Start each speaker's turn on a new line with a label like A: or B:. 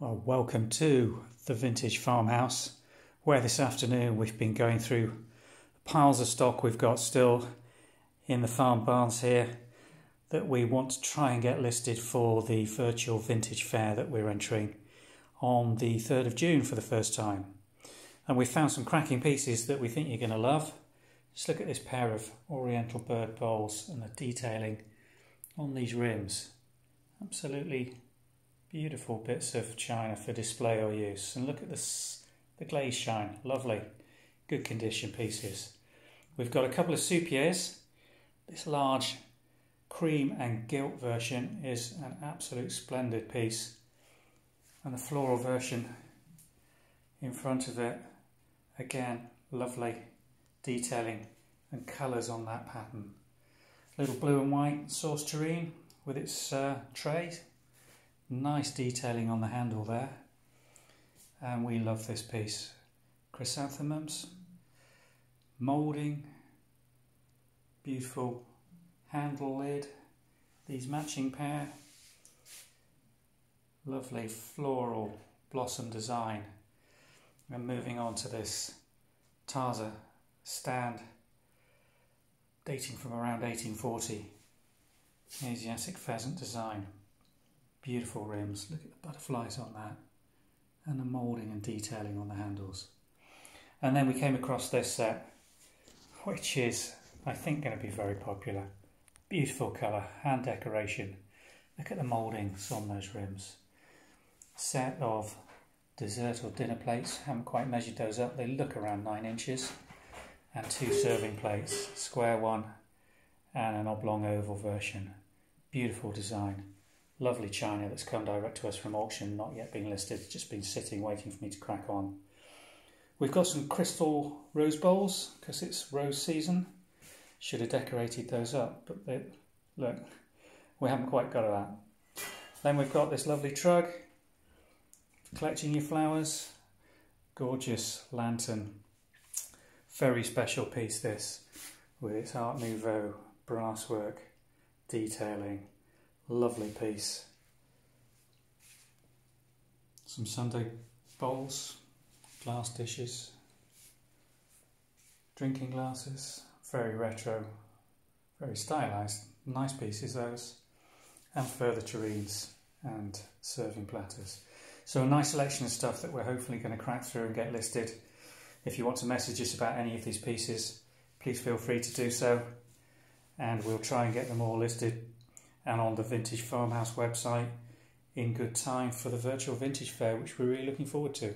A: Well, welcome to the Vintage Farmhouse, where this afternoon we've been going through piles of stock we've got still in the farm barns here that we want to try and get listed for the virtual vintage fair that we're entering on the 3rd of June for the first time. And we found some cracking pieces that we think you're going to love. Just look at this pair of oriental bird bowls and the detailing on these rims. Absolutely beautiful bits of china for display or use. And look at this, the glaze shine, lovely, good condition pieces. We've got a couple of soupiers. This large cream and gilt version is an absolute splendid piece. And the floral version in front of it, again, lovely detailing and colours on that pattern. Little blue and white sauce tureen with its uh, tray. Nice detailing on the handle there. And we love this piece. Chrysanthemums, moulding, beautiful handle lid, these matching pair, lovely floral blossom design. And moving on to this Tazza stand dating from around 1840. Asiatic pheasant design. Beautiful rims. Look at the butterflies on that. And the moulding and detailing on the handles. And then we came across this set, which is, I think, going to be very popular. Beautiful colour, hand decoration. Look at the mouldings on those rims. Set of dessert or dinner plates. Haven't quite measured those up. They look around nine inches. And two serving plates, square one and an oblong oval version. Beautiful design. Lovely china that's come direct to us from auction, not yet been listed, just been sitting waiting for me to crack on. We've got some crystal rose bowls because it's rose season. Should have decorated those up, but they, look, we haven't quite got to that. Then we've got this lovely trug, collecting your flowers, gorgeous lantern, very special piece this, with its Art Nouveau brasswork detailing, lovely piece. Some sundae bowls, glass dishes, drinking glasses, very retro, very stylised, nice pieces those, and further tureens and serving platters. So a nice selection of stuff that we're hopefully going to crack through and get listed. If you want to message us about any of these pieces, please feel free to do so, and we'll try and get them all listed and on the Vintage Farmhouse website in good time for the virtual vintage fair, which we're really looking forward to.